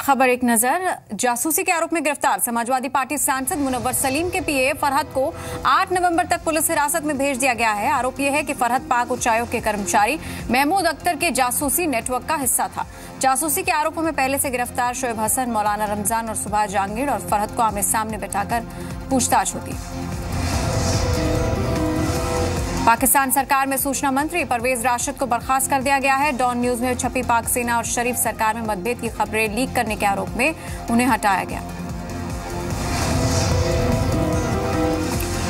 खबर एक नज़र, जासूसी के आरोप में गिरफ़्तार। समाजवादी पार्टी सांसद मुनव्वर सलीम के पीए फरहत को 8 नवंबर तक पुलिस हिरासत में भेज दिया गया है। आरोप यह है कि फरहत पाक उच्चायोग के कर्मचारी महमूद अख्तर के जासूसी नेटवर्क का हिस्सा था। जासूसी के आरोपों में पहले से गिरफ़्तार शोएब हसन, मौलाना रमज़ान और सुभाष जहांगीर और फरहत को आमने सामने बैठाकर पूछताछ होगी पाकिस्तान सरकार में सूचना मंत्री परवेज राशिद को बर्खास्त कर दिया गया है। डॉन न्यूज़ में छपी पाक सेना और शरीफ सरकार में मतभेद की खबरें लीक करने के आरोप में उन्हें हटाया गया।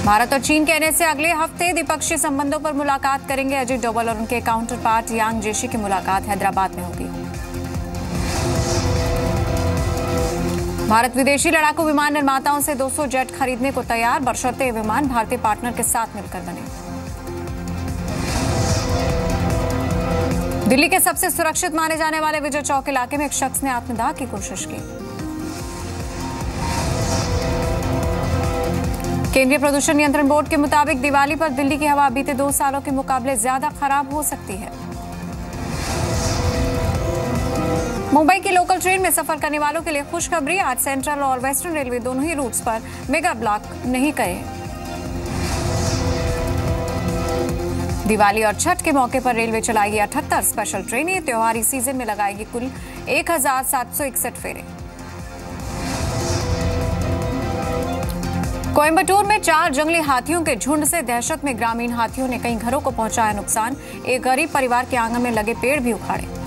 भारत और चीन के कहने से अगले हफ़्ते द्विपक्षीय संबंधों पर मुलाकात करेंगे। अजीत डोवल और उनके काउंटर पार्ट यांग जेशी की मुलाकात हैदराबाद में होगी। भारत विदेशी लड़ाकू विमान निर्माताओं से 200 जेट खरीदने को तैयार। बशर्ते विमान भारतीय पार्टनर के साथ मिलकर बने। दिल्ली के सबसे सुरक्षित माने जाने वाले विजय चौक इलाके में एक शख्स ने आत्मदाह की कोशिश की। केंद्रीय प्रदूषण नियंत्रण बोर्ड के मुताबिक दिवाली पर दिल्ली की हवा बीते दो सालों के मुकाबले ज़्यादा खराब हो सकती है। मुंबई की लोकल ट्रेन में सफ़र करने वालों के लिए खुशखबरी, आज सेंट्रल और वेस्टर्न रेलवे दोनों ही रूट्स पर मेगा ब्लॉक नहीं करे दिवाली और छठ के मौके पर रेलवे चलाएगी अठहत्तर स्पेशल ट्रेनें। त्योहारी सीज़न में लगाएगी कुल एक हज़ार सात सौ इकसठ फेरे। कोयम्बटूर में चार जंगली हाथियों के झुंड से दहशत में ग्रामीण हाथियों ने कई घरों को पहुँचाया नुकसान। एक गरीब परिवार के आँगन में लगे पेड़ भी उखाड़े।